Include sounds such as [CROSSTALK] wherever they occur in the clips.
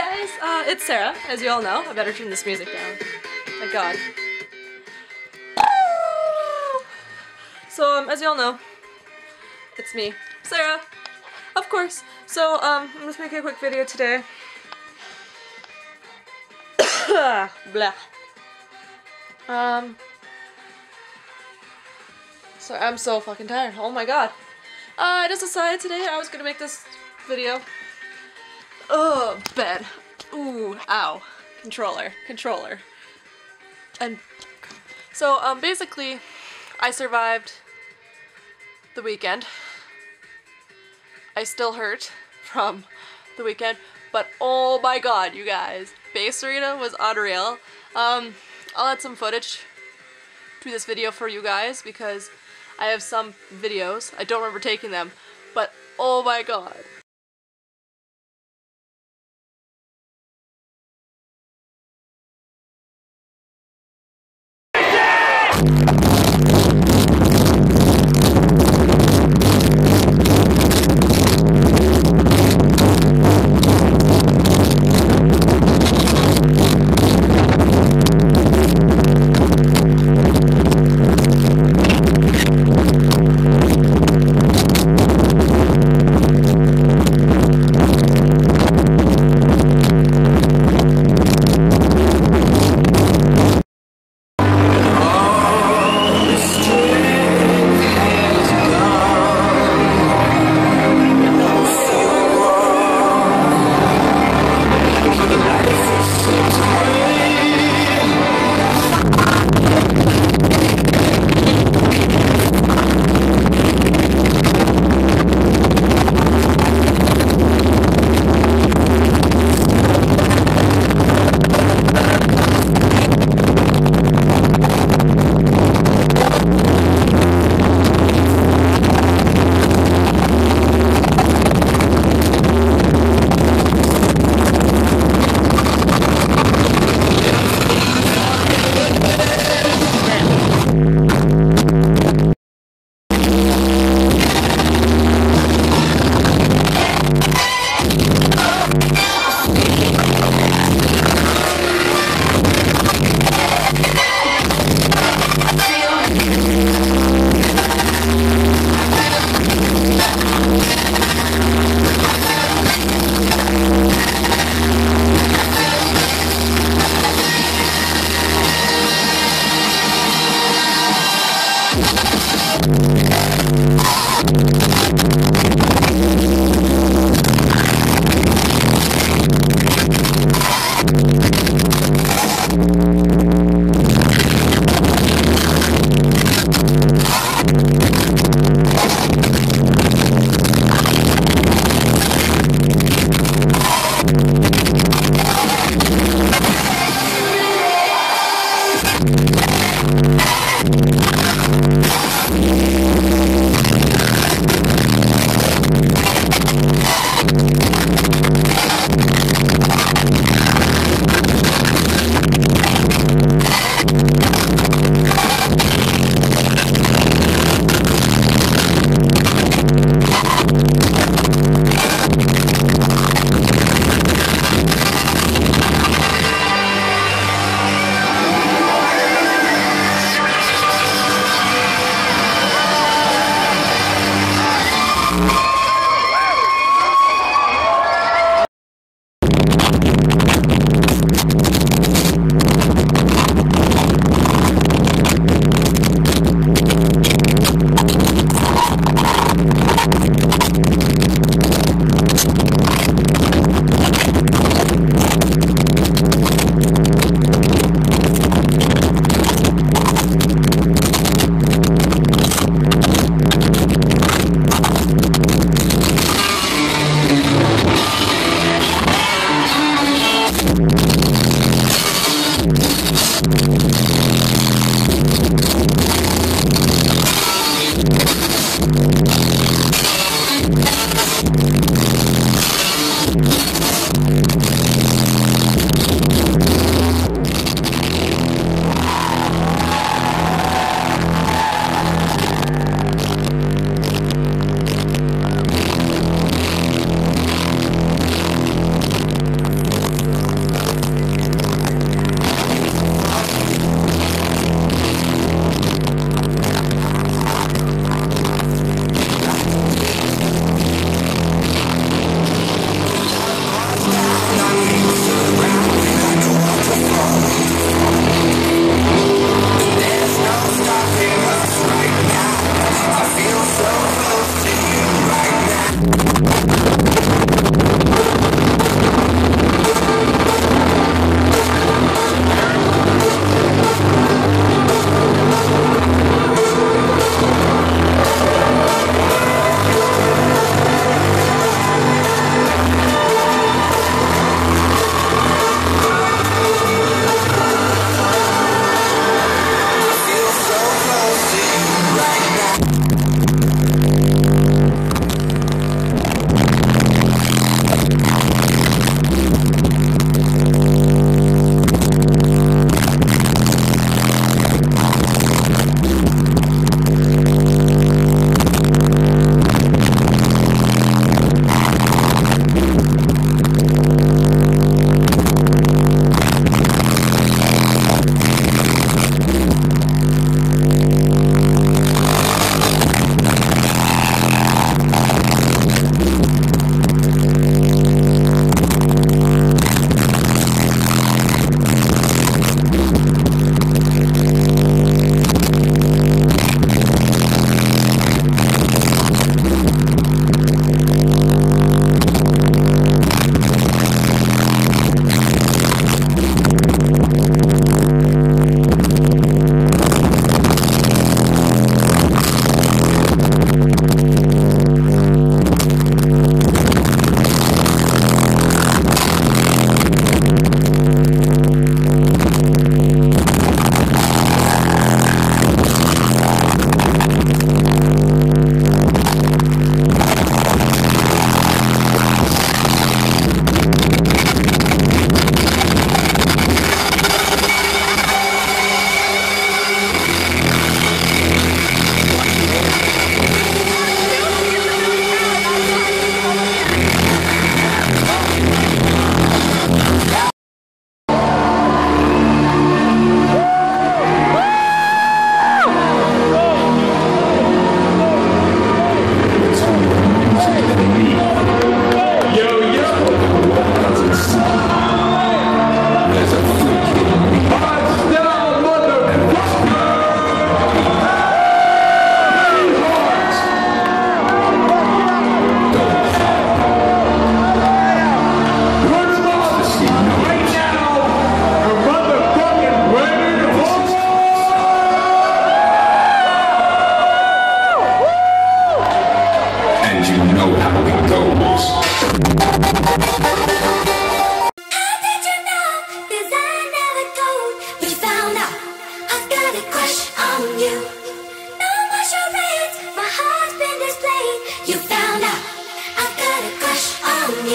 guys, uh, it's Sarah, as you all know. I better turn this music down. My god. So, um, as you all know, it's me, Sarah, of course. So, um, I'm just making a quick video today. [COUGHS] Blah. Um, so I'm so fucking tired. Oh my god. Uh, I just decided today I was gonna make this video. Oh, bed. Ooh, ow. Controller, controller. And so, um, basically, I survived the weekend. I still hurt from the weekend, but oh my god, you guys. Bass Arena was unreal. Um, I'll add some footage to this video for you guys because I have some videos. I don't remember taking them, but oh my god.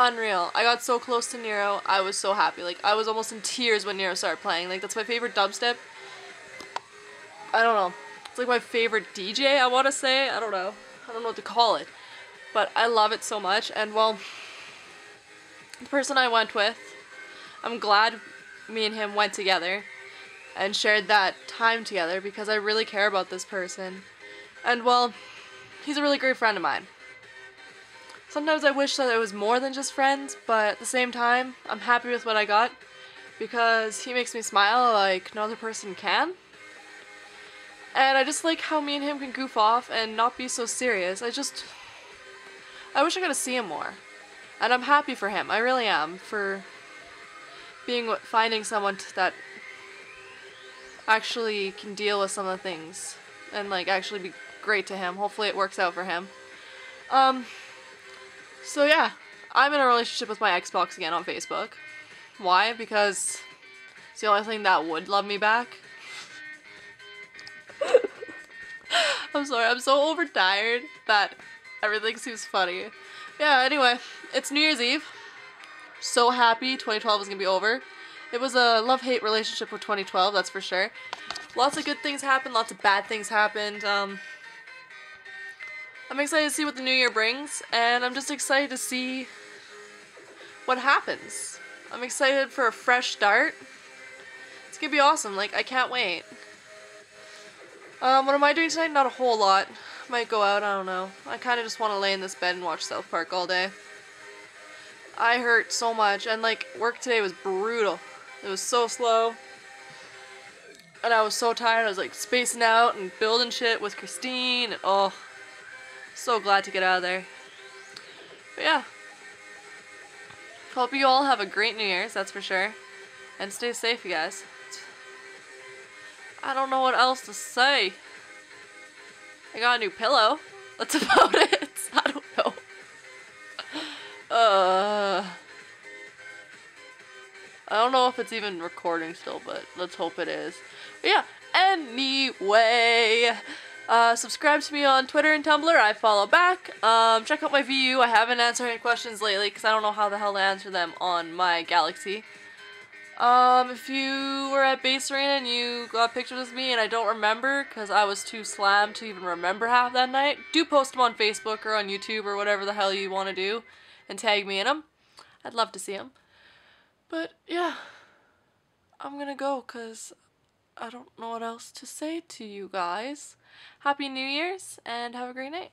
unreal. I got so close to Nero. I was so happy. Like I was almost in tears when Nero started playing. Like that's my favorite dubstep. I don't know. It's like my favorite DJ, I want to say. I don't know. I don't know what to call it. But I love it so much and well the person I went with, I'm glad me and him went together and shared that time together because I really care about this person. And well, he's a really great friend of mine. Sometimes I wish that it was more than just friends, but at the same time, I'm happy with what I got because he makes me smile like no other person can. And I just like how me and him can goof off and not be so serious. I just. I wish I got to see him more. And I'm happy for him. I really am. For being finding someone that actually can deal with some of the things and like actually be great to him. Hopefully it works out for him. Um so yeah, I'm in a relationship with my Xbox again on Facebook. Why? Because it's the only thing that would love me back. [LAUGHS] I'm sorry, I'm so overtired that everything seems funny. Yeah, anyway, it's New Year's Eve. So happy 2012 is gonna be over. It was a love-hate relationship with 2012, that's for sure. Lots of good things happened, lots of bad things happened. Um, I'm excited to see what the new year brings, and I'm just excited to see what happens. I'm excited for a fresh start. It's gonna be awesome, like, I can't wait. Um, what am I doing tonight? Not a whole lot. Might go out, I don't know. I kind of just want to lay in this bed and watch South Park all day. I hurt so much, and like, work today was brutal. It was so slow. And I was so tired, I was like spacing out and building shit with Christine, and oh, so glad to get out of there. But yeah. Hope you all have a great New Year's, that's for sure. And stay safe, you guys. I don't know what else to say. I got a new pillow. That's [LAUGHS] about it. [LAUGHS] I don't know. [LAUGHS] Uh, I don't know if it's even recording still, but let's hope it is. But yeah, anyway, uh, subscribe to me on Twitter and Tumblr. I follow back. Um, check out my Vyou. I haven't answered any questions lately because I don't know how the hell to answer them on my Galaxy. Um, if you were at Bass Arena and you got pictures with me and I don't remember because I was too slammed to even remember half that night, do post them on Facebook or on YouTube or whatever the hell you want to do and tag me in them. I'd love to see them. But yeah, I'm gonna go because I don't know what else to say to you guys. Happy New Year's and have a great night.